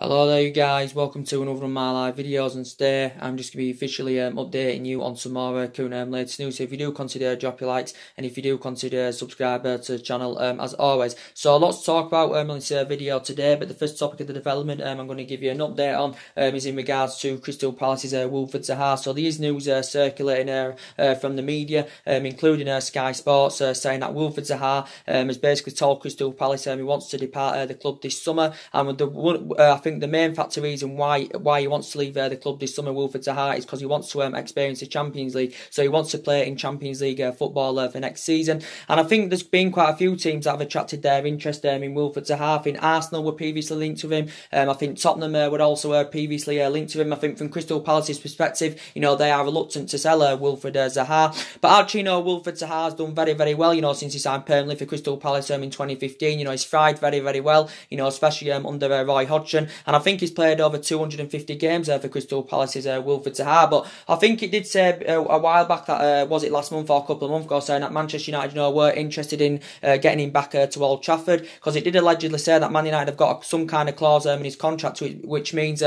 Hello there you guys, welcome to another of my live videos and today I'm just going to be officially um, updating you on some more uh, current um, latest news. So if you do consider drop your likes and if you do consider subscribe uh, to the channel um, as always. So lots to talk about um, on this uh, video today but the first topic of the development um, I'm going to give you an update on um, is in regards to Crystal Palace's uh, Wilfried Zaha. So these news are circulating uh, uh, from the media um, including uh, Sky Sports uh, saying that Wilfried Zaha um, has basically told Crystal Palace um, he wants to depart uh, the club this summer and the one, uh, I think think the main factor reason why why he wants to leave uh, the club this summer, Wilfried Zaha, is because he wants to um, experience the Champions League. So he wants to play in Champions League uh, football uh, for next season. And I think there's been quite a few teams that have attracted their interest um, in Wilfried Zaha. I think Arsenal were previously linked with him. Um, I think Tottenham uh, were also uh, previously uh, linked to him. I think from Crystal Palace's perspective, you know, they are reluctant to sell uh, Wilfried uh, Zaha. But actually, you know, Wilfried Zaha has done very, very well, you know, since he signed permanently for Crystal Palace um, in 2015. You know, he's thrived very, very well, you know, especially um, under Roy Hodgson. And I think he's played over 250 games uh, for Crystal Palace's uh, Wilfried Zaha. But I think it did say uh, a while back that uh, was it last month or a couple of months ago, saying that Manchester United, you know, were interested in uh, getting him back uh, to Old Trafford because it did allegedly say that Man United have got some kind of clause um, in his contract, which means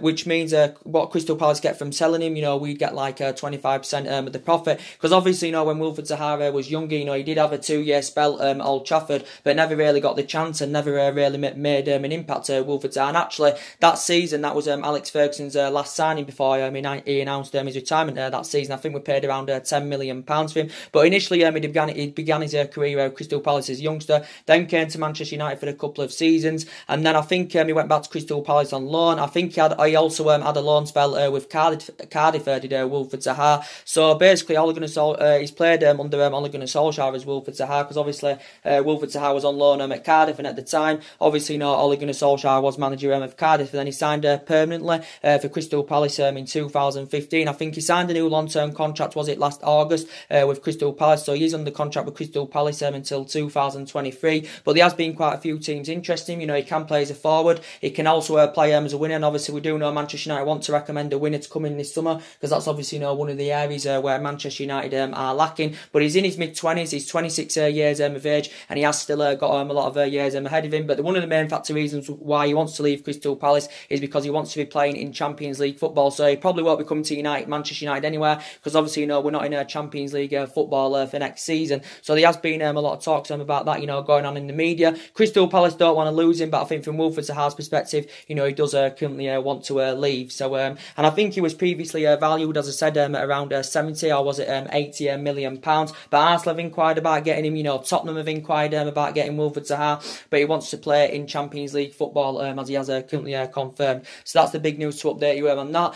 which means what Crystal Palace get from selling him. You know, we get like 25% um, of the profit because obviously, you know, when Wilfried Zaha was younger, you know, he did have a two-year spell um, at Old Trafford, but never really got the chance and never really made um, an impact to Wilfried Zaha. And actually, that season, that was um, Alex Ferguson's uh, last signing before um, he announced um, his retirement uh, that season. I think we paid around uh, £10 million for him. But initially, um, he, began, he began his uh, career at Crystal Palace as youngster, then came to Manchester United for a couple of seasons, and then I think um, he went back to Crystal Palace on loan. I think he, had, he also um, had a loan spell uh, with Cardiff, Cardiff uh, did uh, Wilfried Zaha. So basically, Ole Gunnar Sol- uh, he's played um, under um, Ole Gunnar Solskjaer as Wilfried Zaha because obviously uh, Wilfried Zaha was on loan at Cardiff, and at the time, obviously, you know, Ole Gunnar Solskjaer was manager um, of Cardiff, and then he signed uh, permanently uh, for Crystal Palace um, in 2015. I think he signed a new long-term contract, was it last August, uh, with Crystal Palace, so he is under contract with Crystal Palace um, until 2023. But there has been quite a few teams interested him. You know, he can play as a forward, he can also uh, play um, as a winner, and obviously we do know Manchester United want to recommend a winner to come in this summer, because that's obviously, you know, one of the areas uh, where Manchester United um, are lacking. But he's in his mid-20s, he's 26 uh, years um, of age, and he has still got um, a lot of years um, ahead of him. But one of the main factor reasons why he wants to leave Crystal Palace is because he wants to be playing in Champions League football. So he probably won't be coming to United, Manchester United anywhere because obviously you know we're not in a Champions League uh, football uh, for next season. So there has been um, a lot of talks um, about that, you know, going on in the media. Crystal Palace don't want to lose him, but I think from Wilfried Zaha's perspective, you know, he does uh, currently uh, want to uh, leave. So um, and I think he was previously uh, valued, as I said, um, at around uh, 70 or was it um, 80 uh, pounds. But Arsenal have inquired about getting him. You know, Tottenham have inquired um, about getting Wilfried Zaha, but he wants to play in Champions League football um, as he has uh, currently uh, confirmed. So that's the big news to update you on that.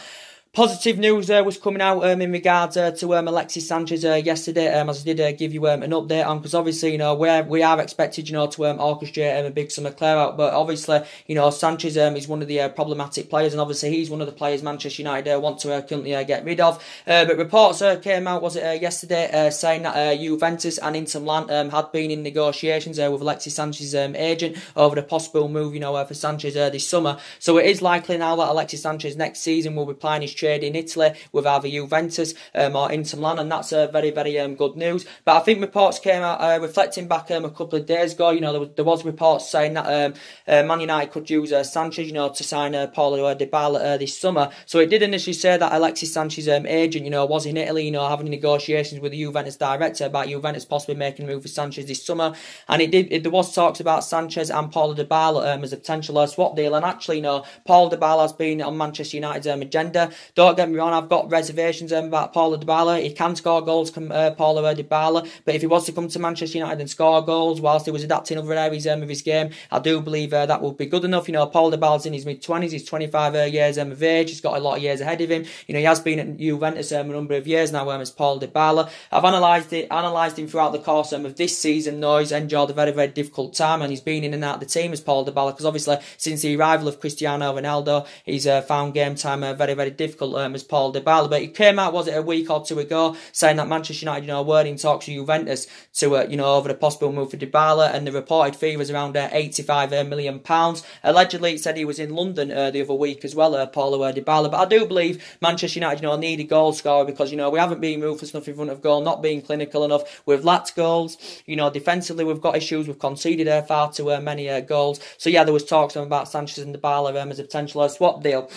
Positive news uh, was coming out um, in regards uh, to um, Alexis Sanchez uh, yesterday, um, as I did uh, give you um, an update on, because obviously, you know, we're, we are expected, you know, to um, orchestrate um, a big summer clear out, but obviously, you know, Sanchez is one of the uh, problematic players, and obviously he's one of the players Manchester United uh, want to uh, currently get rid of. But reports came out, was it yesterday, saying that Juventus and Inter Milan had been in negotiations with Alexis Sanchez's agent over the possible move, you know, for Sanchez this summer. So it is likely now that Alexis Sanchez next season will be playing his trade in Italy with either Juventus um, or Inter Milan, and that's uh, very, very um, good news. But I think reports came out uh, reflecting back um, a couple of days ago. You know, there was, there was reports saying that um, uh, Man United could use uh, Sanchez, you know, to sign uh, Paulo Dybala uh, this summer. So it did initially say that Alexis Sanchez's um, agent, you know, was in Italy, you know, having negotiations with the Juventus director about Juventus possibly making a move for Sanchez this summer. And it did. It, there was talks about Sanchez and Paulo Dybala um, as a potential swap deal. And actually, you know, Paulo Dybala has been on Manchester United's agenda. Don't get me wrong, I've got reservations um, about Paulo Dybala. He can score goals, uh, Paulo Dybala, but if he was to come to Manchester United and score goals whilst he was adapting other areas um, of his game, I do believe uh, that would be good enough. You know, Paulo Dybala's in his mid twenties, he's twenty five uh, years um, of age, he's got a lot of years ahead of him. You know, he has been at Juventus um, a number of years now um, as Paulo Dybala. I've analysed it, analysed him throughout the course um, of this season. Though he's enjoyed a very very difficult time and he's been in and out of the team as Paulo Dybala because obviously since the arrival of Cristiano Ronaldo, he's uh, found game time uh, very very difficult. Um, as Paul Dybala. But he came out, was it a week or two ago, saying that Manchester United, you know, were in talks with Juventus to, uh, you know, over the possible move for Dybala, and the reported fee was around uh, 85 uh, pounds. Allegedly, it said he was in London uh, the other week as well, uh, Paulo uh, Dybala. But I do believe Manchester United, you know, need a goal scorer because, you know, we haven't been ruthless enough in front of goal, not being clinical enough. We've lacked goals. You know, defensively, we've got issues. We've conceded uh, far too uh, many uh, goals. So, yeah, there was talks about Sanchez and Dybala um, as a potential swap deal.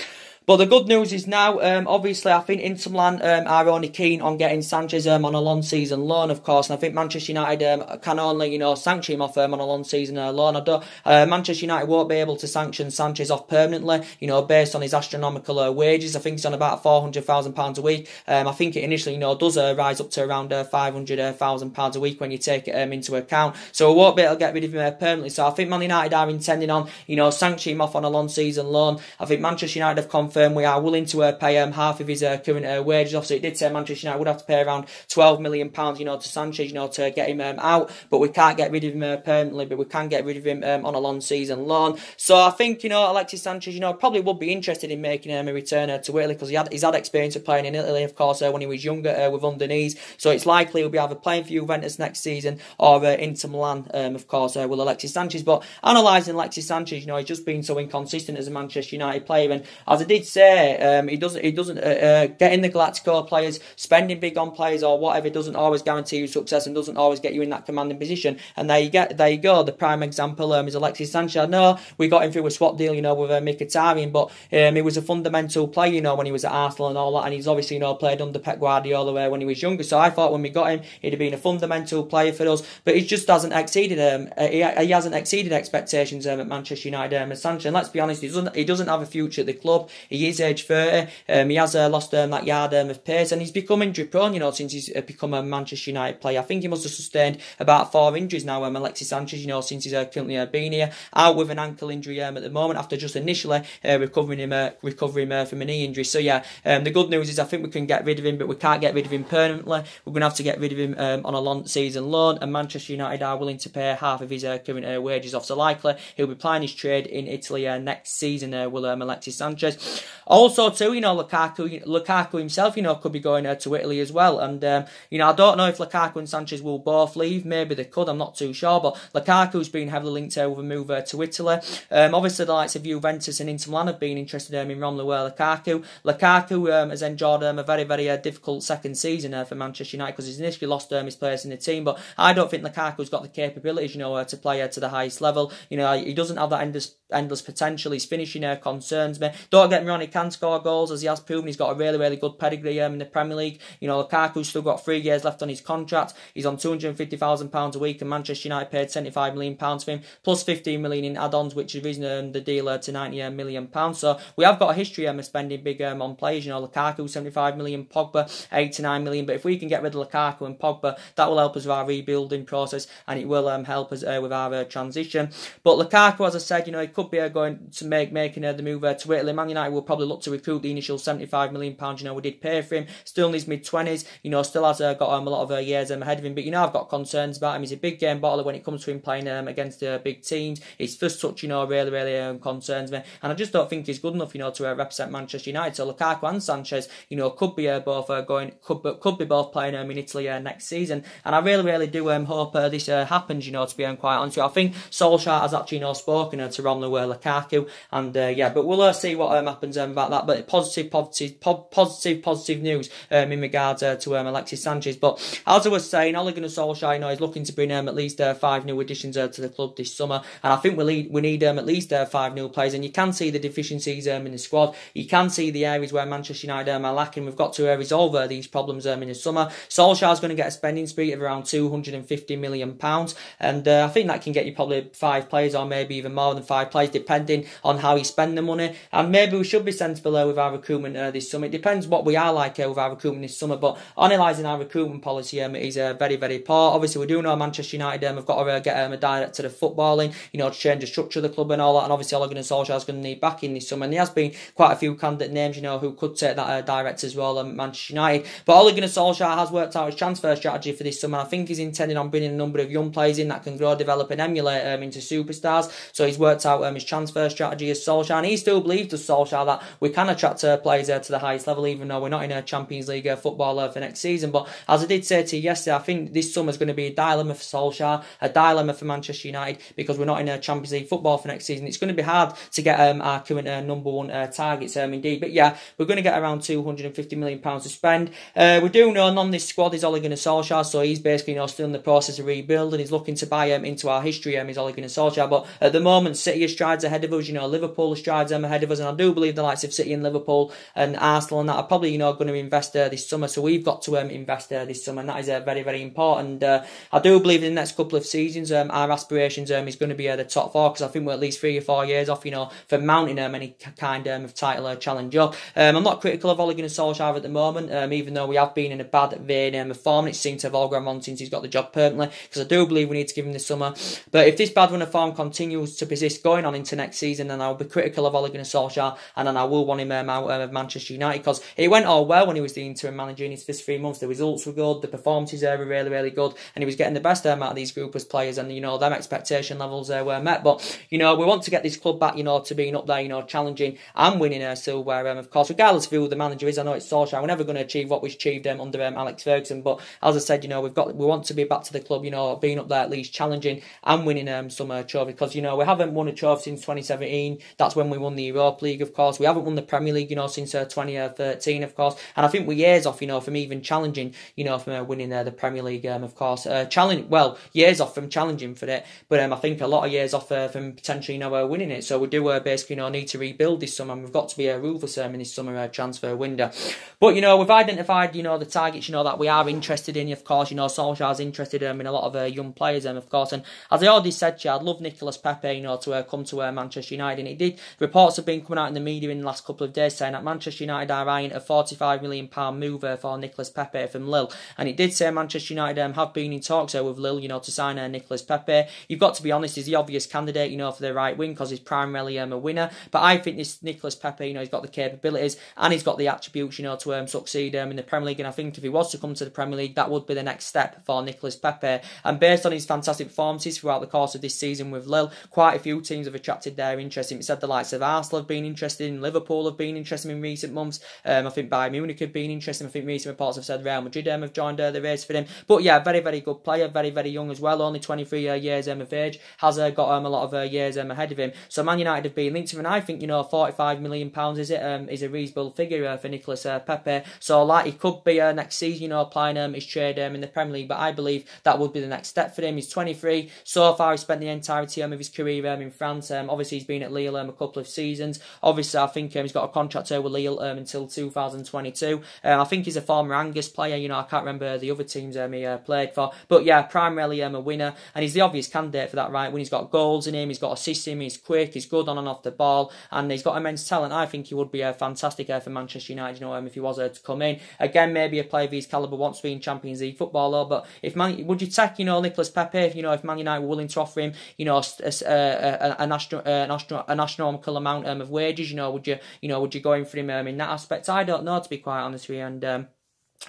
But the good news is now, um, obviously, I think Inter Milan um, are only keen on getting Sanchez um, on a long season loan, of course. And I think Manchester United um, can only, you know, sanction him off um, on a long season uh, loan. I don't, uh, Manchester United won't be able to sanction Sanchez off permanently, you know, based on his astronomical uh, wages. I think he's on about £400,000 a week. Um, I think it initially, you know, does uh, rise up to around uh, £500,000 a week when you take it into account. So we won't be able to get rid of him uh, permanently. So I think Man United are intending on, you know, sanctioning him off on a long season loan. I think Manchester United have confirmed confirmed we are willing to uh, pay um, half of his uh, current uh, wages. So it did say Manchester United would have to pay around £12 million, you know, to Sanchez, you know, to get him um, out. But we can't get rid of him uh, permanently, but we can get rid of him um, on a long season loan. So I think, you know, Alexis Sanchez, you know, probably would be interested in making um, a return uh, to Italy because he had, he's had experience of playing in Italy, of course, uh, when he was younger uh, with Udinese. So it's likely he'll be either playing for Juventus next season or Inter Milan, um, of course, with Alexis Sanchez. But analysing Alexis Sanchez, you know, he's just been so inconsistent as a Manchester United player. And as I did say, um, he doesn't he doesn't uh, uh, getting the Galactico players, spending big on players or whatever doesn't always guarantee you success and doesn't always get you in that commanding position. And there you get there you go. The prime example um, is Alexis Sanchez. No, we got him through a swap deal, you know, with uh, Mkhitaryan, but um, he was a fundamental player, you know, when he was at Arsenal and all that, and he's obviously you know played under Pep Guardiola uh, when he was younger. So I thought when we got him, he'd have been a fundamental player for us, but he just hasn't exceeded um uh, he, he hasn't exceeded expectations um, at Manchester United. Um, Sanchez, and let's be honest, he doesn't he doesn't have a future at the club. He is age thirty. Um, he has uh, lost um, that yard um, of pace, and he's become injury prone. You know, since he's uh, become a Manchester United player, I think he must have sustained about four injuries now. Um, Alexis Sanchez, you know, since he's uh, currently uh, been here, out with an ankle injury um, at the moment after just initially uh, recovering him, uh, recovering uh, from a knee injury. So yeah, um, the good news is I think we can get rid of him, but we can't get rid of him permanently. We're going to have to get rid of him um, on a long season loan, and Manchester United are willing to pay half of his uh, current uh, wages off. So likely he'll be playing his trade in Italy uh, next season. Uh, will um, Alexis Sanchez also too, you know, Lukaku, Lukaku himself, you know, could be going uh, to Italy as well. And, um, you know, I don't know if Lukaku and Sanchez will both leave. Maybe they could, I'm not too sure. But Lukaku's been heavily linked to over move uh, to Italy. Um, obviously, the likes of Juventus and Inter Milan have been interested um, in Romelu Lukaku. Lukaku um, has enjoyed um, a very, very uh, difficult second season uh, for Manchester United because he's initially lost um, his place in the team. But I don't think Lukaku's got the capabilities, you know, uh, to play uh, to the highest level. You know, he doesn't have that endless, endless potential. His finishing uh, concerns me. Don't get me wrong, he can score goals as he has proven. He's got a really, really good pedigree um, in the Premier League. You know, Lukaku's still got three years left on his contract. He's on £250,000 a week, and Manchester United paid £75 million for him, plus £15 million in add ons, which has risen um, the deal uh, to £90 million. So we have got a history um, of spending big um, on players. You know, Lukaku, £75 million, Pogba, 89 million. But if we can get rid of Lukaku and Pogba, that will help us with our rebuilding process and it will um, help us uh, with our uh, transition. But Lukaku, as I said, you know, he could be uh, going to make making uh, the move uh, to Italy. Man United will probably look to recruit the initial 75 million pounds. You know, we did pay for him. Still in his mid 20s. You know, still has uh, got um, a lot of uh, years um, ahead of him. But you know, I've got concerns about him. He's a big game battler when it comes to him playing um, against uh, big teams. His first touch, you know, really, really um, concerns me. And I just don't think he's good enough, you know, to uh, represent Manchester United. So Lukaku and Sanchez, you know, could be uh, both uh, going, could could be both playing um, in Italy uh, next season. And I really, really do um, hope uh, this happens. You know, to be um, quite honest with you, I think Solskjaer has actually, you know, spoken to Romelu Lukaku, and yeah, but we'll see what um, happens um, about that. But positive, positive, po- positive, positive news um, in regards uh, to um, Alexis Sanchez. But as I was saying, Ole Gunnar Solskjaer, you know, is looking to bring um, at least uh, five new additions uh, to the club this summer, and I think we need we need um, at least uh, five new players. And you can see the deficiencies um, in the squad. You can see the areas where Manchester United um, are lacking. We've got to uh, resolve uh, these problems um, in the summer. Solskjaer's going to get a spending spree of around two hundred and fifty million pounds, and uh, I think that can get you probably five players or maybe even more than five players, depending on how you spend the money. And maybe we should be sent below with our recruitment uh, this summer. It depends what we are like uh, with our recruitment this summer, but analysing our recruitment policy um, is uh, very, very poor. Obviously, we do know Manchester United um, have got to uh, get um, a director of footballing, you know, to change the structure of the club and all that. And obviously, Ole Gunnar Solskjaer is going to need backing this summer. And there has been quite a few candidate names, you know, who could take that uh, as well, um, Manchester United. But Ole Gunnar Solskjaer has worked out his transfer strategy for this summer. I think he's intending on bringing a number of young players in that can grow, develop, and emulate um, into superstars. So he's worked out um, his transfer strategy as Solskjaer, and he still believes that Solskjaer That we can attract players uh, to the highest level, even though we're not in a Champions League uh, football uh, for next season. But as I did say to you yesterday, I think this summer is going to be a dilemma for Solskjaer, a dilemma for Manchester United because we're not in a Champions League football for next season. It's going to be hard to get um, our current uh, number one uh, targets, um, indeed. But yeah, we're going to get around 250 million pounds to spend. Uh, we do know none of this squad is Ole Gunnar Solskjaer, so he's basically you know, still in the process of rebuilding. He's looking to buy um, into our history. Um, he's Ole Gunnar Solskjaer, but at the moment, City are strides ahead of us. You know, Liverpool are strides um, ahead of us, and I do believe the likes of City and Liverpool and Arsenal and that are probably you know going to invest uh, this summer. So we've got to um, invest uh, this summer, and that is uh, very very important. Uh, I do believe in the next couple of seasons, um, our aspirations um, is going to be uh, the top four because I think we're at least three or four years off. You know, for mounting um, any kind um, of title or challenge up. Um, I'm not critical of Ole Gunnar Solskjaer at the moment, um, even though we have been in a bad vein um, of form. It seems to have all gone wrong since he's got the job permanently because I do believe we need to give him this summer. But if this bad run of form continues to persist going on into next season, then I'll be critical of Ole Gunnar Solskjaer and then I will want him um, out um, of Manchester United because it went all well when he was the interim manager in his first three months. The results were good, the performances there were really, really good, and he was getting the best um, out of these group players, and you know, them expectation levels uh, were met. But you know, we want to get this club back, you know, to being up there, you know, challenging and winning uh, silverware. Um, of course, regardless of who the manager is, I know it's Solskjaer. We're never going to achieve what we achieved um, under um, Alex Ferguson, but as I said, you know, we've got we want to be back to the club, you know, being up there at least challenging and winning um, some uh, trophy because you know we haven't won a trophy since 2017. That's when we won the Europa League, of course. We haven't won the Premier League, you know, since uh, 2013, of course. And I think we're years off, you know, from even challenging, you know, from uh, winning uh, the Premier League, um, of course. Uh, challenge, well, years off from challenging for it, but um, I think a lot of years off uh, from potentially, you know, uh, winning it. So we do uh, basically, you know, need to rebuild this summer. And we've got to be a uh, ruthless um, in this summer uh, transfer window. But you know, we've identified, you know, the targets, you know, that we are interested in. Of course, you know, Solskjaer's interested um, in a lot of uh, young players, um, of course. And as I already said, I'd love Nicolas Pepe, you know, to uh, come to uh, Manchester United. And it did. Reports have been coming out in the media in the last couple of days saying that Manchester United are eyeing a 45 million pound move uh, for Nicolas Pepe from Lille. And it did say Manchester United um, have been in talks with Lille, you know, to sign uh, Nicolas Pepe. You've got to be honest, he's the obvious candidate, you know, for the right wing because he's primarily um, a winner. But I think this Nicolas Pepe, you know, he's got the capabilities and he's got the attributes, you know, to um, succeed um, in the Premier League. And I think if he was to come to the Premier League, that would be the next step for Nicolas Pepe. And based on his fantastic performances throughout the course of this season with Lille, quite a few teams have attracted their interest. It said the likes of Arsenal have been interested Liverpool have been interested in recent months. Um, I think Bayern Munich have been interested. I think recent reports have said Real Madrid um, have joined uh, the race for him. But yeah, very, very good player, very, very young as well, only 23 uh, years um, of age, has uh, got um, a lot of uh, years um, ahead of him. So Man United have been linked to him, and I think, you know, 45 million pounds is it um, is a reasonable figure uh, for Nicolas uh, Pepe. So like he could be uh, next season, you know, applying um, his trade um, in the Premier League, but I believe that would be the next step for him. He's 23. So far, he's spent the entirety um, of his career um, in France. Um, obviously, he's been at Lille um, a couple of seasons. Obviously, I think um, he's got a contract with Lille um, until 2022. Um, I think he's a former Angers player. You know, I can't remember the other teams um, he uh, played for, but yeah, primarily um, a winner, and he's the obvious candidate for that right when he's got goals in him, he's got assists in him, he's quick, he's good on and off the ball, and he's got immense talent. I think he would be a fantastic uh, for Manchester United. You know, um, if he was uh, to come in again, maybe a player of his caliber wants to be in Champions League football. But if Man, would you take you know Nicolas Pepe? If you know if Man United were willing to offer him, you know, a, a, a, an, astro, an astronomical amount um, of wages, you know, would you you know would you go in for him um, in that aspect? I don't know to be quite honest with you, and. Um,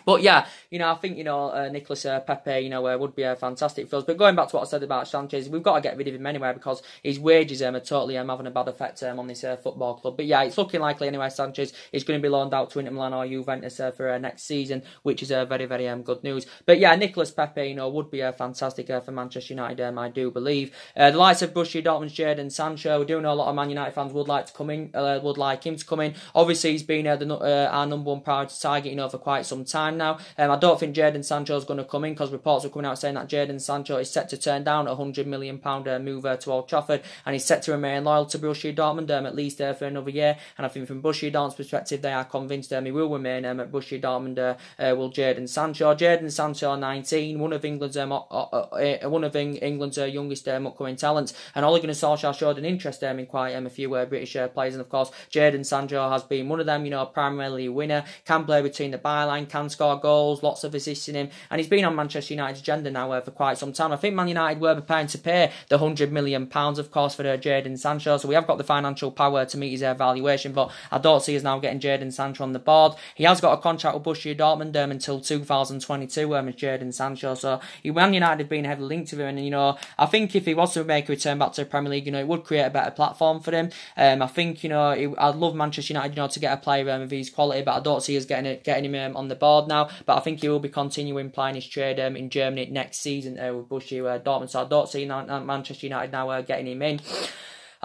but yeah, you know, I think you know uh, Nicolas uh, Pepe, you know, uh, would be a fantastic for us. But going back to what I said about Sanchez, we've got to get rid of him anyway because his wages um, are totally um, having a bad effect um, on this uh, football club. But yeah, it's looking likely anyway. Sanchez is going to be loaned out to Inter Milan or Juventus uh, for uh, next season, which is uh, very very um, good news. But yeah, Nicolas Pepe, you know, would be a fantastic uh, for Manchester United. Um, I do believe the likes of Borussia Dortmund's Jadon Sancho. We do know a lot of Man United fans would like to come in, would like him to come in. Obviously, he's been the, our number one priority target, you know, for quite some time now. Um, I don't think Jadon Sancho is going to come in because reports are coming out saying that Jadon Sancho is set to turn down a hundred million pound uh, move to Old Trafford, and he's set to remain loyal to Borussia Dortmund um, at least uh, for another year. And I think from Borussia Dortmund's perspective, they are convinced um, he will remain um, at Borussia Dortmund. Uh, uh, will Jadon Sancho? Jadon Sancho, 19, one of England's um, uh, one of England's uh, youngest um, upcoming talents, and Ole Gunnar Solskjaer showed an interest um, in quite um, a few uh, British players, and of course Jadon Sancho has been one of them. You know, primarily winner, can play between the byline, can score goals, lots of assists in him, and he's been on Manchester United's agenda now uh, for quite some time. I think Man United were preparing to pay the hundred million pounds, of course, for uh, Jadon Sancho, so we have got the financial power to meet his evaluation. But I don't see us now getting Jadon Sancho on the board. He has got a contract with Borussia Dortmund um, until 2022 um, as Jadon Sancho, so he, Man United have been heavily linked to him, and you know I think if he was to make a return back to the Premier League, you know it would create a better platform for him. Um, I think you know it, I'd love Manchester United, you know, to get a player um, of his quality, but I don't see us getting it, getting him um, on the board now. But I think he will be continuing playing his trade um, in Germany next season uh, with Borussia uh, Dortmund. So I don't see Manchester United now uh, getting him in.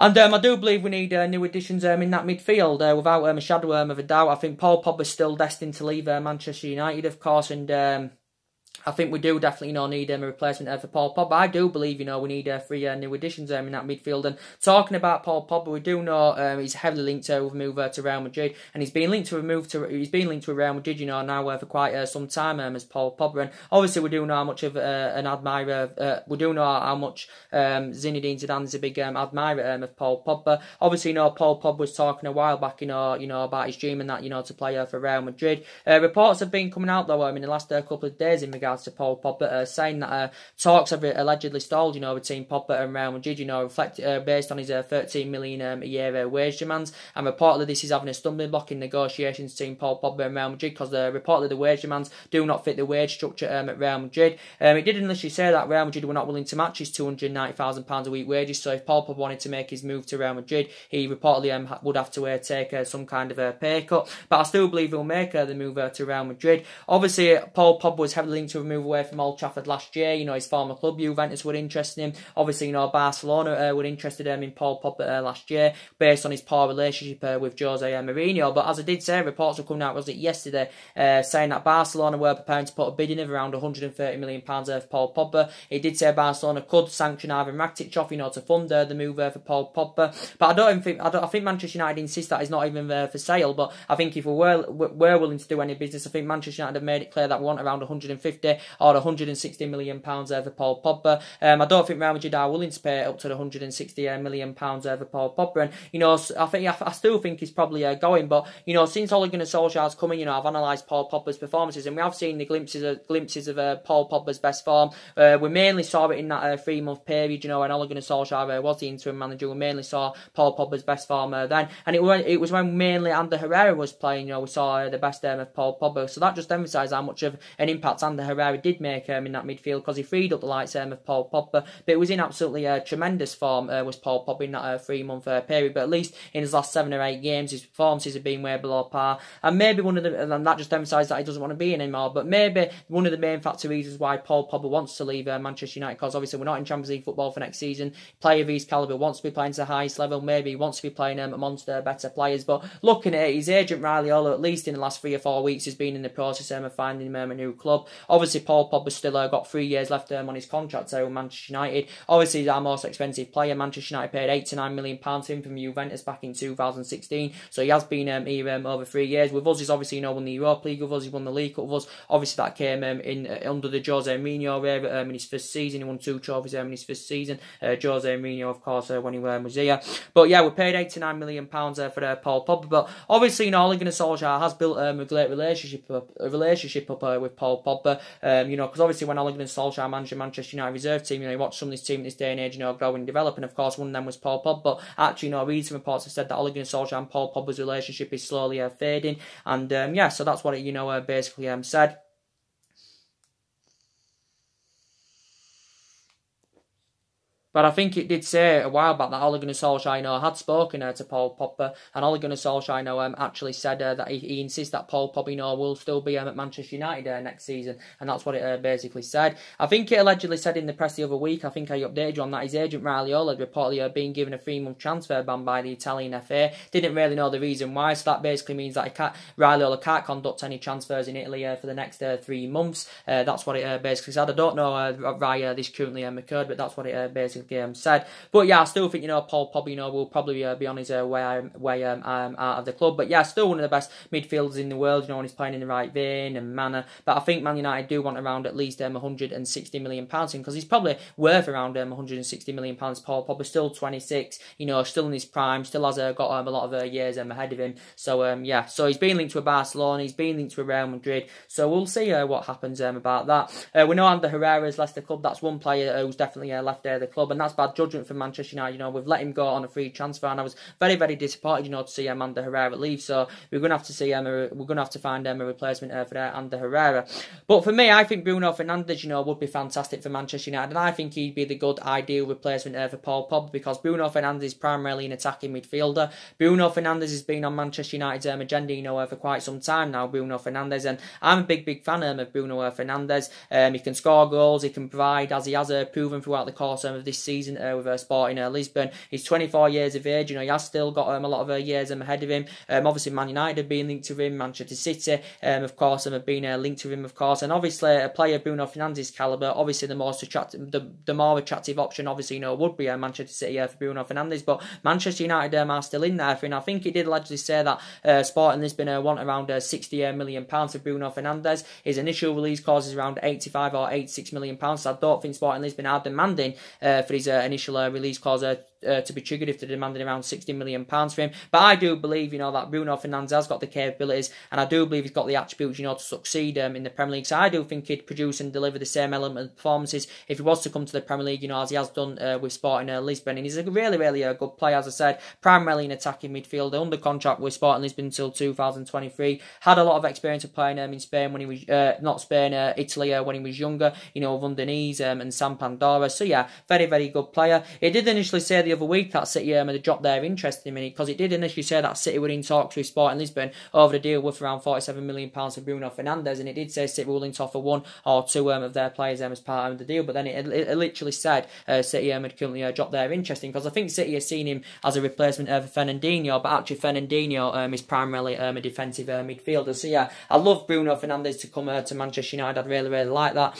And um, I do believe we need uh, new additions um, in that midfield. Uh, without um, a shadow um, of a doubt, I think Paul Pogba's still destined to leave uh, Manchester United, of course, and um, I think we do definitely, you know, need um, a replacement there for Paul Pogba. I do believe, you know, we need uh, three uh, new additions um, in that midfield. And talking about Paul Pogba, we do know um, he's heavily linked to a move uh, to Real Madrid, and he's been linked to a move to he's been linked to Real Madrid, you know, now uh, for quite uh, some time um, as Paul Pogba. And obviously, we do know how much of uh, an admirer. Uh, we do know how much um, Zinedine Zidane is a big um, admirer um, of Paul Pogba. Obviously, you know, Paul Pogba was talking a while back, you know, you know about his dream and that, you know, to play uh, for Real Madrid. Reports have been coming out though, um, in the last couple of days in regards to Paul Pogba uh, saying that uh, talks have allegedly stalled, you know, between Pogba and Real Madrid, you know, reflect, uh, based on his uh, 13 million um, a year uh, wage demands. And reportedly, this is having a stumbling block in negotiations between Paul Pogba and Real Madrid because uh, reportedly the wage demands do not fit the wage structure um, at Real Madrid. Um, it did initially say that Real Madrid were not willing to match his £290,000 a week wages, so if Paul Pogba wanted to make his move to Real Madrid, he reportedly um, would have to uh, take uh, some kind of a pay cut. But I still believe he'll make uh, the move uh, to Real Madrid. Obviously, Paul Pogba was heavily linked to move away from Old Trafford last year. You know, his former club, Juventus, were interested in him. Obviously, you know, Barcelona uh, were interested um, in Paul Pogba uh, last year based on his poor relationship uh, with Jose Mourinho. But as I did say, reports were coming out, was it yesterday, uh, saying that Barcelona were preparing to put a bid in of around 130 million pounds for Paul Pogba. It did say Barcelona could sanction Ivan Rakitic off, you know, to fund uh, the move for Paul Pogba. But I don't even think I, don't, I think Manchester United insist that he's not even there for sale. But I think if we were were willing to do any business, I think Manchester United have made it clear that we want around 150 or 160 million pounds for Paul Pogba. Um, I don't think Real Madrid are willing to pay up to the 160 uh, million pounds for Paul Pogba. And you know, I think I, still think he's probably uh, going. But you know, since Ole Gunnar Solskjaer's coming, you know, I've analysed Paul Pogba's performances, and we have seen the glimpses of glimpses of uh, Paul Pogba's best form. Uh, we mainly saw it in that uh, three month period, you know, when Ole Gunnar Solskjaer uh, was the interim manager. We mainly saw Paul Pogba's best form then, and it was it was when mainly Ander Herrera was playing. You know, we saw the best um, of Paul Pogba. So that just emphasised how much of an impact Ander Herrera did make um, in that midfield because he freed up the likes um, of Paul Pogba. But it was in absolutely uh, tremendous form, uh, was Paul Pogba in that uh, three month uh, period. But at least in his last seven or eight games, his performances have been way below par. And maybe one of the, and that just emphasised that he doesn't want to be in anymore. But maybe one of the main factor reasons why Paul Pogba wants to leave uh, Manchester United, because obviously we're not in Champions League football for next season. Player of his calibre wants to be playing to the highest level. Maybe he wants to be playing um, amongst better players. But looking at it, his agent Raiola, at least in the last three or four weeks, has been in the process um, of finding him um, a new club. Obviously, Paul Pogba still uh, got three years left um, on his contract so Manchester United. Obviously, he's our most expensive player. Manchester United paid eight to nine million pounds him from Juventus back in 2016. So he has been um, here um, over three years. With us, he's obviously you know won the Europa League with us. He won the League Cup with us. Obviously, that came um, in uh, under the Jose Mourinho era um, in his first season. He won two trophies um, in his first season. Uh, Jose Mourinho, of course, uh, when he um, was here. But yeah, we paid eight to nine million pounds uh, for uh, Paul Pogba. But obviously, you know, Ole Gunnar Solskjaer has built um, a great relationship up, a relationship up uh, with Paul Pogba. Um, you know, because obviously when Ole Gunnar Solskjaer managed Manchester United reserve team, you know, he watched some of this team in this day and age, you know, grow and develop. And of course, one of them was Paul Pogba. But actually, you know, recent reports have said that Ole Gunnar Solskjaer and Paul Pogba's relationship is slowly uh, fading. And um, yeah, so that's what it, you know, uh, basically um, said. But I think it did say a while back that Ole Gunnar Solskjaer, know, had spoken uh, to Paul Pogba, and Ole Gunnar Solskjaer, know, um, actually said uh, that he, he, insists that Paul Pogba, you know, will still be um, at Manchester United uh, next season, and that's what it uh, basically said. I think it allegedly said in the press the other week, I think I updated you on that, his agent Raiola had reportedly uh, been given a three-month transfer ban by the Italian FA. Didn't really know the reason why, so that basically means that he can't, Raiola can't conduct any transfers in Italy uh, for the next three months. That's what it basically said. I don't know why this currently um, occurred, but that's what it basically um, said. But yeah, I still think you know Paul Pogba, you know, will probably uh, be on his uh, way um, way um, um, out of the club. But yeah, still one of the best midfielders in the world. You know, when he's playing in the right vein and manner. But I think Man United do want around at least um, 160 million pounds because he's probably worth around um, 160 million pounds. Paul Pogba still 26, you know, still in his prime, still has uh, got um, a lot of uh, years um, ahead of him. So um, yeah, so he's been linked to a Barcelona, he's been linked to a Real Madrid. So we'll see uh, what happens um, about that. Uh, we know Ander Herrera's Leicester club. That's one player who's definitely uh, left the club, and that's bad judgment for Manchester United. You know, we've let him go on a free transfer, and I was very very disappointed, you know, to see Ander Herrera leave. So we're gonna have to see um, a, we're gonna have to find um, a replacement uh, for Ander Herrera. But for me, I think Bruno Fernandes, you know, would be fantastic for Manchester United, and I think he'd be the good ideal replacement uh, for Paul Pogba because Bruno Fernandes is primarily an attacking midfielder. Bruno Fernandes has been on Manchester United's um, agenda, you know, for quite some time now. Bruno Fernandes, and I'm a big big fan um, of Bruno Fernandes. Um, he can score goals, he can provide, as he has uh, proven throughout the course um, of this season uh, with uh, Sporting uh, Lisbon. He's 24 years of age, you know, he has still got um, a lot of uh, years um, ahead of him. Um, obviously, Man United have been linked to him, Manchester City, um, of course, um, have been uh, linked to him, of course, and obviously a player Bruno Fernandes' caliber, obviously the most attractive, the, the more attractive option, obviously, you know, would be uh, Manchester City uh, for Bruno Fernandes, but Manchester United um, are still in there. For, and I think he did allegedly say that uh, Sporting Lisbon uh, want around uh, 60 uh, pounds for Bruno Fernandes. His initial release clause is around 85 or 86 million pounds. So I don't think Sporting Lisbon are demanding uh, for uh, initial uh, release clause uh, uh, to be triggered if they're demanding around 60 million pounds for him. But I do believe, you know, that Bruno Fernandes has got the capabilities, and I do believe he's got the attributes, you know, to succeed um, in the Premier League. So I do think he'd produce and deliver the same element of performances if he was to come to the Premier League, you know, as he has done uh, with Sporting uh, Lisbon. And he's a really, really a good player, as I said, primarily an attacking midfielder, under contract with Sporting Lisbon until 2023. Had a lot of experience of playing um, in Spain when he was, uh, not Spain, uh, Italy uh, when he was younger, you know, of Udinese um, and Sampdoria. So yeah, very, very good player. He did initially say the other week that City um, had dropped their interest in him because it did initially say that City were in talks with Sporting Lisbon over the deal worth around £47 million for Bruno Fernandes, and it did say City willing to offer one or two um, of their players um, as part of the deal, but then it, it, it literally said uh, City um, had currently uh, dropped their interest in because I think City has seen him as a replacement of Fernandinho, but actually Fernandinho um, is primarily um, a defensive uh, midfielder. So yeah, I love Bruno Fernandes to come uh, to Manchester United. I'd really, really like that.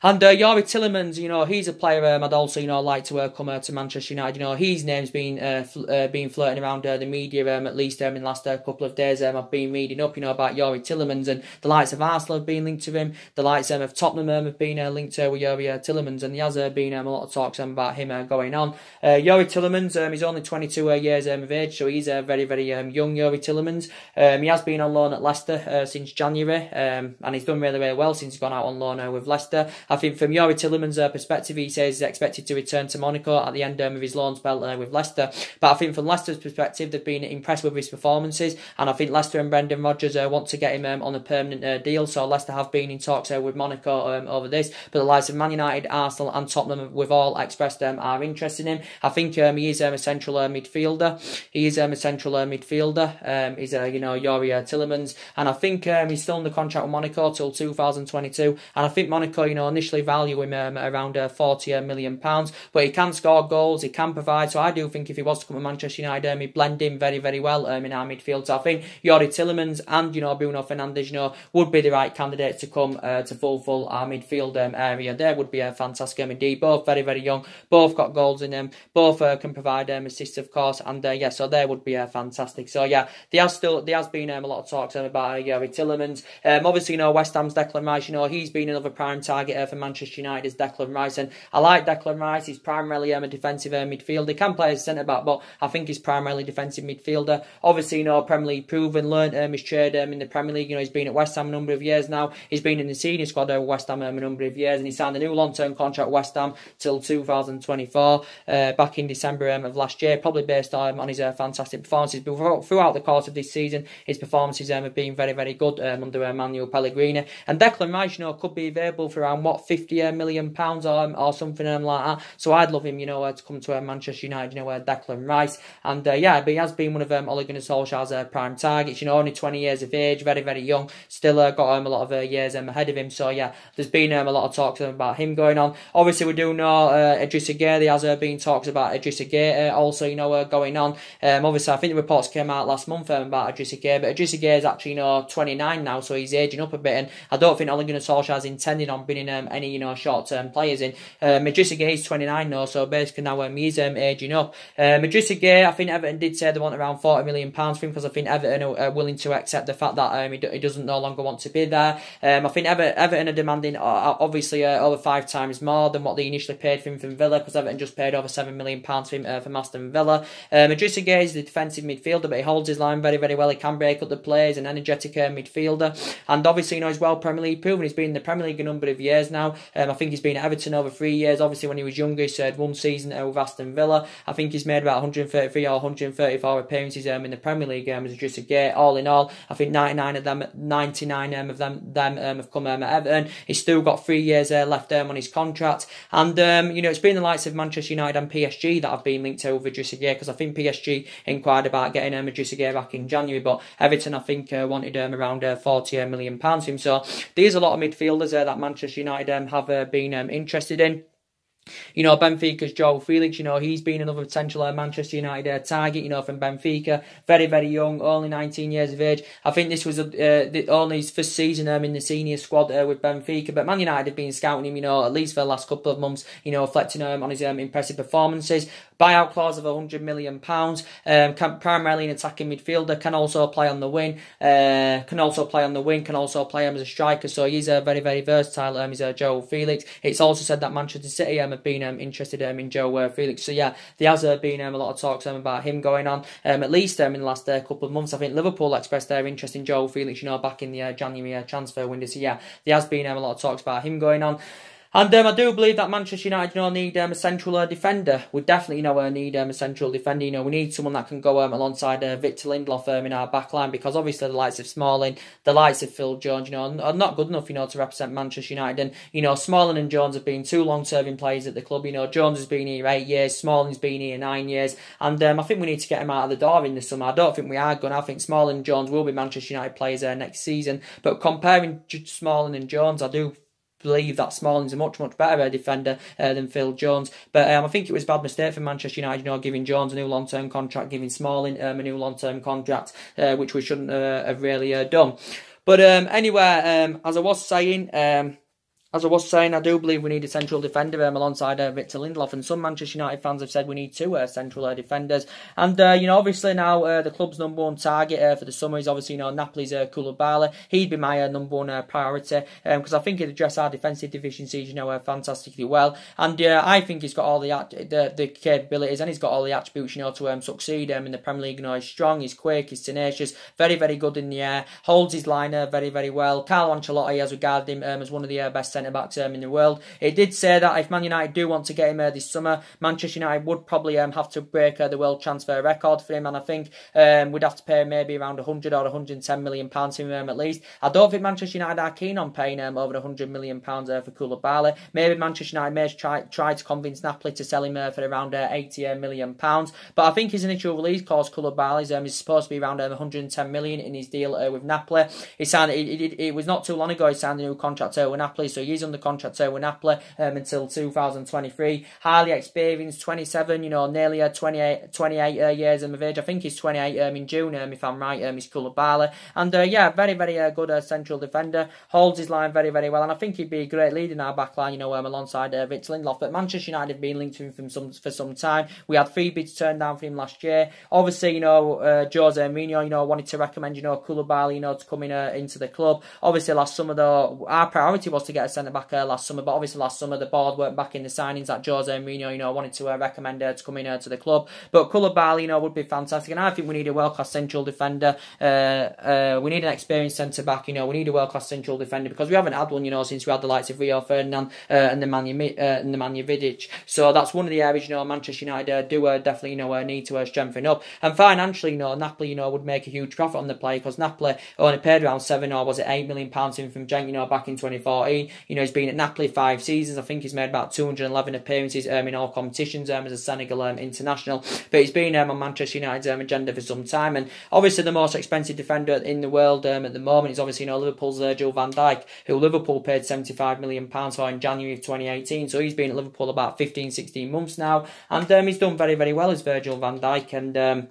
And uh, Youri Tielemans, you know, he's a player um, I'd also, you know, like to uh, come uh, to Manchester United. You know, his name's been uh, fl- uh, been floating around uh, the media um, at least um, in the last uh, couple of days. Um, I've been reading up, you know, about Youri Tielemans and the likes of Arsenal have been linked to him. The likes um, of Tottenham um, have been uh, linked to with Youri uh, Tielemans, and there has been um, a lot of talks um, about him going on. Uh, Youri Tielemans, um, he's only 22 uh, years um, of age, so he's uh, very, very um, young. Youri Tielemans, um, he has been on loan at Leicester uh, since January, um, and he's done really, really well since he's gone out on loan uh, with Leicester. I think from Youri Tielemans Tielemans' uh, perspective, he says he's expected to return to Monaco at the end um, of his loan spell uh, with Leicester. But I think from Leicester's perspective, they've been impressed with his performances, and I think Leicester and Brendan Rodgers uh, want to get him um, on a permanent uh, deal. So Leicester have been in talks uh, with Monaco um, over this, but the likes of Man United, Arsenal, and Tottenham, we've all expressed um, are interested in him. I think um, he is um, a central uh, midfielder. He is a central midfielder. He's uh, you know Youri uh, Tielemans, and I think he's still the contract with Monaco till 2022. And I think Monaco, you know, initially value him um, around uh, 40 million pounds. But he can score goals, he can provide. So I do think if he was to come to Manchester United, um, he'd blend in very, very well um, in our midfield. So I think Youri Tielemans and you know Bruno Fernandes, you know, would be the right candidates to come uh, to fulfil our midfield um, area. There would be a fantastic game indeed. Both very, very young, both got goals in them, both uh, can provide um, assists, of course. And uh, yeah, so there would be uh, fantastic. So yeah, there has still there has been um, a lot of talks um, about uh, Youri Tielemans. Um, obviously, you know West Ham's Declan Rice. You know he's been another prime target uh, for Manchester United as Declan Rice, and I like Declan Rice. He's primarily um, a defensive uh, midfielder. He can play as centre back, but I think he's primarily defensive midfielder. Obviously, you know, Premier League proven, learned um, his trade um, in the Premier League. You know, he's been at West Ham a number of years now. He's been in the senior squad at West Ham um, a number of years, and he signed a new long-term contract with West Ham till 2024. Uh, back in December um, of last year, probably based um, on his uh, fantastic performances. But throughout the course of this season, his performances um, have been very, very good under Emmanuel Pellegrini. And Declan Rice, you know, could be available for around what 50 uh, million pounds or, or something like that. So I'd love him, you know, uh, to come to uh, Manchester United, you know, uh, Declan Rice. And uh, yeah, but he has been one of um, Ole Gunnar Solskjaer's uh, prime targets, you know, only 20 years of age, very, very young, still uh, got um, a lot of uh, years um, ahead of him. So yeah, there's been um, a lot of talks about him going on. Obviously, we do know uh, Idrissa Gueye, there has uh, been talks about Idrissa Gueye uh, also, you know, uh, going on. Um, obviously, I think the reports came out last month um, about Idrissa Gueye, but Idrissa Gueye is actually, you know, 29 now, so he's aging up a bit. And I don't think Ole Gunnar Solskjaer's intending on bringing um, any you know short term players in. Uh, Gueye is 29 now, so basically now um, he's um, aging up. Idrissa Gueye, I think Everton did say they want around 40 million pounds for him because I think Everton are, willing to accept the fact that um, he, he doesn't no longer want to be there. Um, I think Ever, Everton are demanding uh, uh, obviously uh, over five times more than what they initially paid for him from Villa because Everton just paid over seven million pounds for him uh, from Aston Villa. Idrissa Gueye is the defensive midfielder, but he holds his line very very well. He can break up the plays, an energetic uh, midfielder, and obviously you know he's well Premier League proven. He's been in the Premier League a number of years now. Um, I think he's been at Everton over three years. Obviously when he was younger, he had one season with Aston Villa. I think he's made about 133 or 134 appearances um, in the Premier League um, as Idrissa Gueye. All in all, I think 99 of them, 99 um, of them, them um, have come um, at Everton. He's still got three years uh, left um, on his contract, and um, you know it's been the likes of Manchester United and PSG that have been linked to with Idrissa Gueye because I think PSG inquired about getting um, Idrissa Gueye back in January, but Everton I think uh, wanted um, around uh, 40 million pounds him. So there's a lot of midfielders uh, that Manchester United have uh, been um, interested in. You know, Benfica's João Felix, you know, he's been another potential uh, Manchester United uh, target, you know, from Benfica. Very, very young, only 19 years of age. I think this was uh, the, only first season um, in the senior squad uh, with Benfica, but Man United have been scouting him, you know, at least for the last couple of months, you know, reflecting um, on his um, impressive performances. Buyout clause of £100 million, um, can, primarily an attacking midfielder, can also play on the wing, uh, can also play on the wing, can also play him as a striker, so he's a very, very versatile, um, he's a João Felix. It's also said that Manchester City um, have been um, interested um, in Joe uh, Felix. So yeah, there has uh, been um, a lot of talks um, about him going on. Um, at least um, in the last uh, couple of months, I think Liverpool expressed their interest in Joe Felix. You know, back in the uh, January uh, transfer window. So yeah, there has been um, a lot of talks about him going on. And um, I do believe that Manchester United, you know, need um, a central uh, defender. We definitely, you know, uh, need um, a central defender. You know, we need someone that can go um, alongside uh, Victor Lindelof um, in our back line because obviously the likes of Smalling, the likes of Phil Jones, you know, are not good enough, you know, to represent Manchester United. And, you know, Smalling and Jones have been two long-serving players at the club. You know, Jones has been here eight years, Smalling's been here nine years. And um, I think we need to get him out of the door in the summer. I don't think we are going. To. I think Smalling and Jones will be Manchester United players uh, next season. But comparing Smalling and Jones, I do believe that Smalling's a much, much better defender uh, than Phil Jones. But um, I think it was a bad mistake for Manchester United, you know, giving Jones a new long term contract, giving Smalling um, a new long term contract, uh, which we shouldn't uh, have really uh, done. But um, anyway, um, as I was saying, um, as I was saying, I do believe we need a central defender um, alongside uh, Victor Lindelof, and some Manchester United fans have said we need two uh, central uh, defenders. And uh, you know, obviously now uh, the club's number one target uh, for the summer is obviously you know Napoli's uh, Koulibaly. He'd be my number one priority because um, I think he'd address our defensive deficiencies, you know, fantastically well. And I think he's got all the, the the capabilities and he's got all the attributes, you know, to um, succeed um, in the Premier League. You know, he's strong, he's quick, he's tenacious, very very good in the air, holds his liner very very well. Carlo Ancelotti has regarded him um, as one of the best centre backs um, in the world. It did say that if Man United do want to get him uh, this summer, Manchester United would probably um, have to break uh, the world transfer record for him, and I think um, we'd have to pay maybe around 100 or 110 million pounds for him um, at least. I don't think Manchester United are keen on paying um, over 100 million pounds uh, for Koulibaly. Maybe Manchester United may try try to convince Napoli to sell him uh, for around uh, 80 uh, pounds, but I think his initial release clause Koulibaly's um, is supposed to be around um, 110 million in his deal with Napoli. He signed it, it, it, it, was not too long ago he signed a new contract with Napoli, so he's under contract uh, with Napoli um, until 2023. Highly experienced, 27, you know, nearly uh, 28, 28 uh, years of age. I think he's 28 um, in June, um, if I'm right. Um, he's Koulibaly. And uh, yeah, very, very uh, good uh, central defender. Holds his line very, very well. And I think he'd be a great lead in our back line, you know, um, alongside uh, Victor Lindelof. But Manchester United have been linked to him from some, for some time. We had three bids turned down for him last year. Obviously, you know, uh, Jose Mourinho, you know, wanted to recommend, you know, Koulibaly, you know, to come in uh, into the club. Obviously, last summer, though, our priority was to get a centre back uh, last summer. But obviously, last summer, the board weren't back in the signings that Jose Mourinho, you know, wanted to uh, recommend her to come in uh, to the club. But Koulibaly, you know, would be fantastic. And I think we need a world-class central defender. Uh, uh, we need an experienced centre-back, you know, we need a world-class central defender because we haven't had one, you know, since we had the likes of Rio Ferdinand uh, and Nemanja, uh, and Vidic. So that's one of the areas, you know, Manchester United uh, do uh, definitely, you know, uh, need to uh, strengthen up. And financially, you know, Napoli, you know, would make a huge profit on the play because Napoli only paid around seven or was it eight million pounds in from Genk, you know, back in 2014. You know, he's been at Napoli five seasons. I think he's made about 211 appearances um, in all competitions um, as a Senegal um, international. But he's been um, on Manchester United's um, agenda for some time. And obviously, the most expensive defender in the world um, at the moment is obviously you know Liverpool's Virgil van Dijk, who Liverpool paid 75 million pounds for in January of 2018. So he's been at Liverpool about 15, 16 months now, and um, he's done very, very well as Virgil van Dijk. And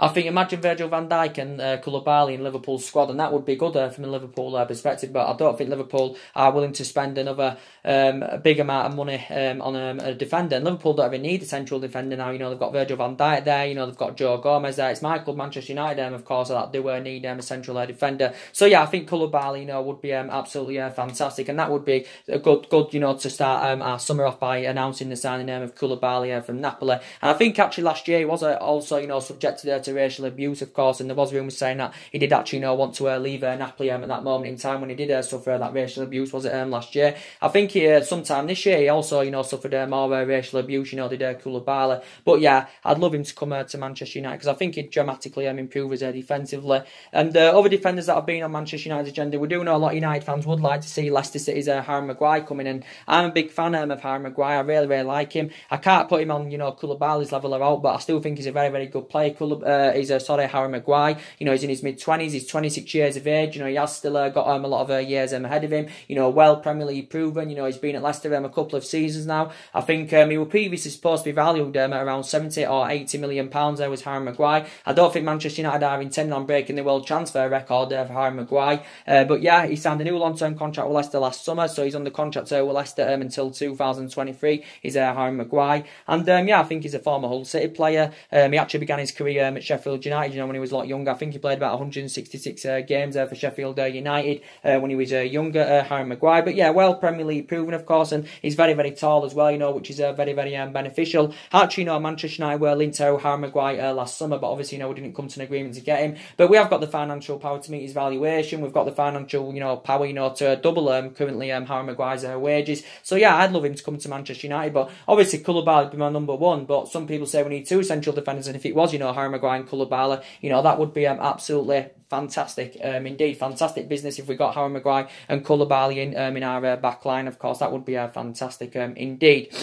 I think imagine Virgil van Dijk and uh, Koulibaly in Liverpool's squad, and that would be good uh, from a Liverpool uh, perspective. But I don't think Liverpool are willing to spend another um, big amount of money um, on um, a defender. And Liverpool don't even need a central defender now. You know they've got Virgil van Dijk there. You know they've got Joe Gomez there. It's my club, Manchester United, um, of course, that do uh, need um, a central uh, defender. So yeah, I think Koulibaly, you know, would be um, absolutely uh, fantastic, and that would be a good, good, you know, to start um, our summer off by announcing the signing um, of Koulibaly uh, from Napoli. And I think actually last year he was uh, also, you know, subjected uh, to racial abuse, of course, and there was rumours saying that he did actually, know, want to uh, leave uh, Napoli um, at that moment in time when he did uh, suffer that racial abuse. Was it um, last year? I think he, uh, sometime this year he also, you know, suffered uh, more uh, racial abuse. You know, did uh, Koulibaly. But yeah, I'd love him to come to Manchester United because I think he'd dramatically um, improve uh, defensively. And other defenders that have been on Manchester United's agenda, we do know a lot of United fans would like to see Leicester City's uh, Harry Maguire coming in. I'm a big fan um, of Harry Maguire. I really, really like him. I can't put him on, you know, Koulibaly's level or out, but I still think he's a very, very good player. Uh, he's a sorry, Harry Maguire. You know, he's in his mid twenties. He's 26 years of age. You know, he has still uh, got um, a lot of uh, years um, ahead of him. You know, well Premier League proven. You know, he's been at Leicester um, a couple of seasons now. I think um, he was previously supposed to be valued um, at around 70 or 80 million pounds. There was Harry Maguire. I don't think Manchester United are intending on breaking the world transfer record uh, for Harry Maguire. Uh, but yeah, he signed a new long-term contract with Leicester last summer, so he's under contract uh, with Leicester um, until 2023. He's uh, Harry Maguire, and um, yeah, I think he's a former Hull City player. Um, he actually began his career um, at Sheffield United. You know, when he was a lot younger, I think he played about 166 uh, games uh, for Sheffield uh, United uh, when he was uh, younger. Harry Maguire, but yeah, well Premier League proven, of course, and he's very, very tall as well. You know, which is very, very um, beneficial. Actually, you know, Manchester United were linked to Harry Maguire last summer, but obviously, you know, we didn't come to an agreement to get him. But we have got the financial power to meet his valuation. We've got the financial, you know, power, you know, to double um, currently um, Harry Maguire's wages. So yeah, I'd love him to come to Manchester United, but obviously Koulibaly would be my number one. But some people say we need two central defenders, and if it was, you know, Harry Maguire Koulibaly, you know, that would be um, absolutely fantastic. Um, indeed, fantastic business if we got Harry Maguire and Koulibaly in um, in our uh, back line. Of course, that would be uh, fantastic. Um, indeed.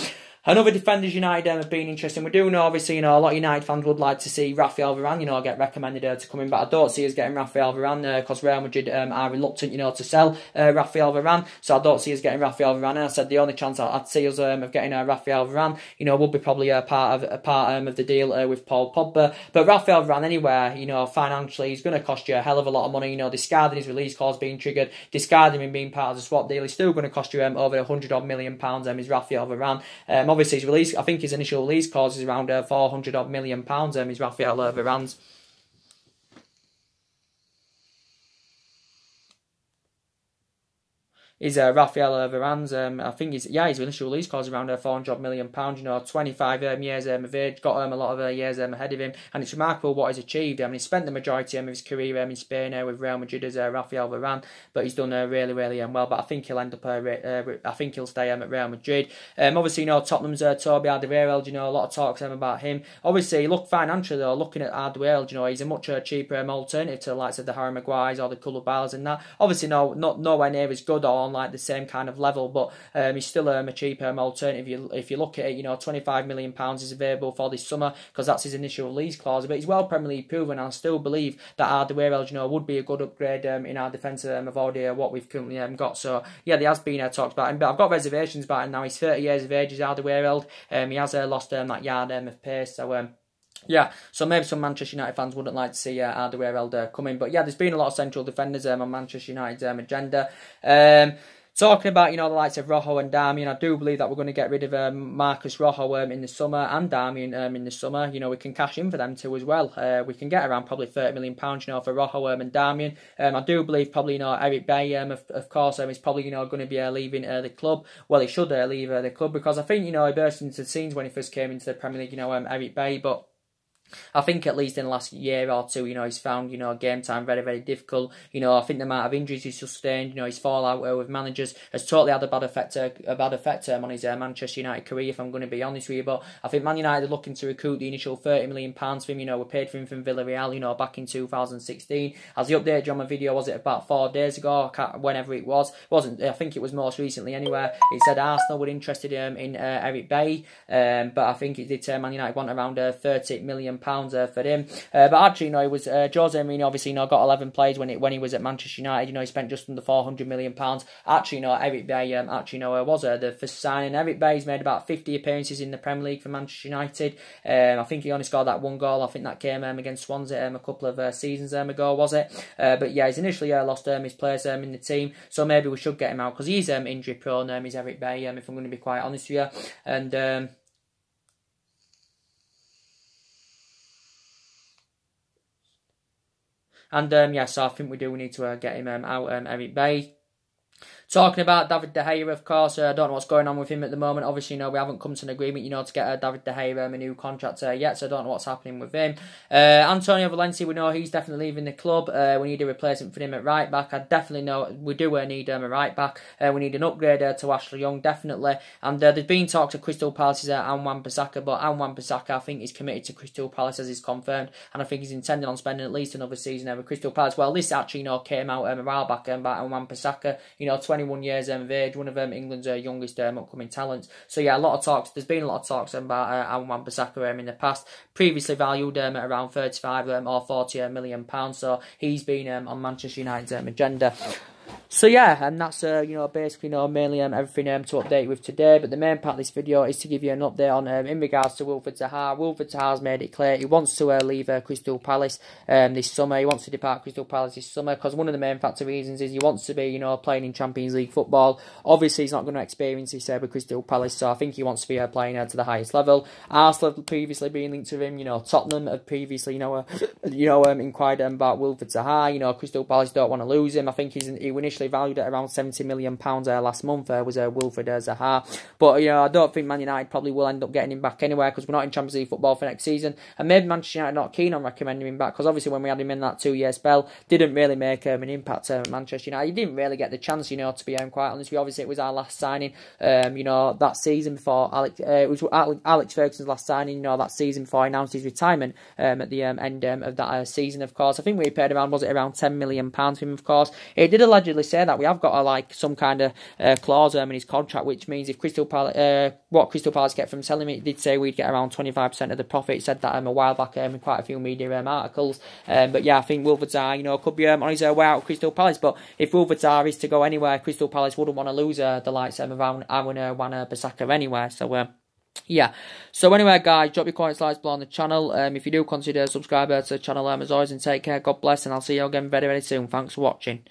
Another defenders United um, have been interesting. We do know, obviously, you know, a lot of United fans would like to see Rafael Varane, you know, get recommended uh, to come in, but I don't see us getting Rafael Varane because uh, Real Madrid um, are reluctant, you know, to sell uh, Rafael Varane. So I don't see us getting Rafael Varane. And I said the only chance I'd see us um, of getting uh, Rafael Varane, you know, would be probably a part of a part um, of the deal uh, with Paul Pogba. But Rafael Varane, anywhere, you know, financially, he's going to cost you a hell of a lot of money. You know, discarding his release clause being triggered, discarding him being part of the swap deal, he's still going to cost you um, over a hundred odd million pounds. Um, is Rafael Varane? Um, obviously, his release, I think his initial release cost is around uh, 400 odd million pounds. Um, he's Rafael Varane's. Is uh, Rafael Varane's. Um, I think he's yeah he's initial release cost around uh, 400 million pounds. You know, 25 um, years um, of age, got um, a lot of uh, years um, ahead of him, and it's remarkable what he's achieved. I mean, he spent the majority um, of his career um, in Spain uh, with Real Madrid as uh, Rafael Varane, but he's done uh, really really um, well. But I think he'll end up. Uh, uh, I think he'll stay um, at Real Madrid. Um, obviously, you know Tottenham's uh, Toby Alderweireld. You know a lot of talks um, about him. Obviously, look financially though. Looking at Alderweireld, you know he's a much uh, cheaper um, alternative to the likes of the Harry Maguires or the Koulibalys and that. Obviously, no, not nowhere near as good or on like the same kind of level, but um, he's still um, a cheap um, alternative. If you, if you look at it, you know, £25 million is available for this summer because that's his initial lease clause. But he's well Premier League proven, and I still believe that Alderweireld, you know, would be a good upgrade um, in our defence um, of uh, what we've currently um, got. So, yeah, there has been uh, talks about him, but I've got reservations about him now. He's 30 years of age, he's Alderweireld. Um, he has uh, lost um, that yard um, of pace, so... Um, yeah, so maybe some Manchester United fans wouldn't like to see uh, Alderweireld come in, but yeah, there's been a lot of central defenders um, on Manchester United's um, agenda. Um, Talking about, you know, the likes of Rojo and Darmian, I do believe that we're going to get rid of um, Marcos Rojo um, in the summer and Darmian um, in the summer. You know, we can cash in for them too as well. Uh, we can get around probably £30 million, you know, for Rojo um, and Darmian. Um, I do believe probably, you know, Eric Bailly, um, of, of course, is probably, you know, going to be uh, leaving uh, the club. Well, he should uh, leave uh, the club because I think, you know, he burst into the scenes when he first came into the Premier League, you know, um, Eric Bailly, but I think at least in the last year or two, you know, he's found, you know, game time very, very difficult. You know, I think the amount of injuries he's sustained, you know, his fallout with managers has totally had a bad effect, uh, a bad effect um, on his uh, Manchester United career, if I'm going to be honest with you. But I think Man United are looking to recoup the initial £30 million for him. You know, we paid for him from Villarreal, you know, back in 2016. As the update on my video, was it about four days ago, whenever it was? It wasn't, I think it was most recently anywhere. It said Arsenal were interested um, in uh, Eric Bailly, um, but I think it did say Man United want around uh, £30 million million pounds uh, for him. Uh, but actually, you know, it was uh, Jose Mourinho. Obviously, you know, got 11 plays when it when he was at Manchester United. You know, he spent just under 400 million pounds. Actually, you know, Eric Bailly. um, actually, you know, was uh, the first signing. Eric Bailly's made about 50 appearances in the Premier League for Manchester United. Um, I think he only scored that one goal. I think that came um, against Swansea um, a couple of uh, seasons um, ago, was it? Uh, but yeah, he's initially uh, lost um, his place um, in the team, so maybe we should get him out because he's um, injury prone. Um, he's Eric Bailly, um, if I'm going to be quite honest with you, and. Um, and um, yeah, so I think we do We need to uh, get him um, out, um, Eric Bailly. Talking about David De Gea, of course, uh, I don't know what's going on with him at the moment. Obviously, you know, we haven't come to an agreement, you know, to get uh, David De Gea um, a new contract uh, yet, so I don't know what's happening with him. Uh, Antonio Valencia, we know he's definitely leaving the club. Uh, we need a replacement for him at right back. I definitely know we do need um, a right back. we need an upgrade to Ashley Young, definitely. And there's been talks of Crystal Palace's uh, Anwan Bissaka, but Anwan Bissaka, I think, is committed to Crystal Palace as is confirmed, and I think he's intending on spending at least another season there over Crystal Palace. Well, this actually, you know, came out um, a while back um, about Anwan Bissaka, you know, 21 years of age, one of um, England's uh, youngest um, upcoming talents. So yeah, a lot of talks. There's been a lot of talks about uh, Anwan Bissaka um, in the past. Previously valued um, at around 35 um, or 40 uh, million pounds. So he's been um, on Manchester United's um, agenda. So yeah, and that's uh, you know basically you know mainly um, everything um, to update with today. But the main part of this video is to give you an update on um, in regards to Wilfried Zaha. Wilfried Zaha's made it clear he wants to uh, leave uh, Crystal Palace um, this summer. He wants to depart Crystal Palace this summer because one of the main factor reasons is he wants to be you know playing in Champions League football. Obviously, he's not going to experience this uh, with Crystal Palace, so I think he wants to be uh, playing uh, to the highest level. Arsenal have previously been linked to him. You know Tottenham have previously you know uh, you know um, inquired um, about Wilfried Zaha. You know Crystal Palace don't want to lose him. I think he's he initially valued at around 70 million pounds uh, last month uh, was uh, Wilfried Zaha. But you know, I don't think Man United probably will end up getting him back anywhere because we're not in Champions League football for next season, and maybe Manchester United not keen on recommending him back because obviously when we had him in that two-year spell, didn't really make um, an impact at Manchester United. He didn't really get the chance, you know, to be um, quite honest. We obviously it was our last signing, um, you know, that season before Alex. Uh, it was Alex Ferguson's last signing, you know, that season before he announced his retirement um, at the um, end um, of that uh, season. Of course, I think we paid around was it around 10 million pounds for him. Of course, it did allegedly say that we have got a like some kind of uh, clause um, in his contract, which means if Crystal Palace, uh, what Crystal Palace get from selling it, did say we'd get around 25% of the profit. It said that um, a while back um, in quite a few media um, articles. Um, but yeah, I think Wilfried Zaha, you know, could be um, on his uh, way out of Crystal Palace. But if Wilfried Zaha is to go anywhere, Crystal Palace wouldn't want to lose uh, the likes um, of Aaron, uh, Wana Bissaka anywhere. So, uh, yeah. So anyway, guys, drop your comments, likes below on the channel. Um, if you do consider subscribing to the channel, um, as always, and take care. God bless, and I'll see you again very, very soon. Thanks for watching.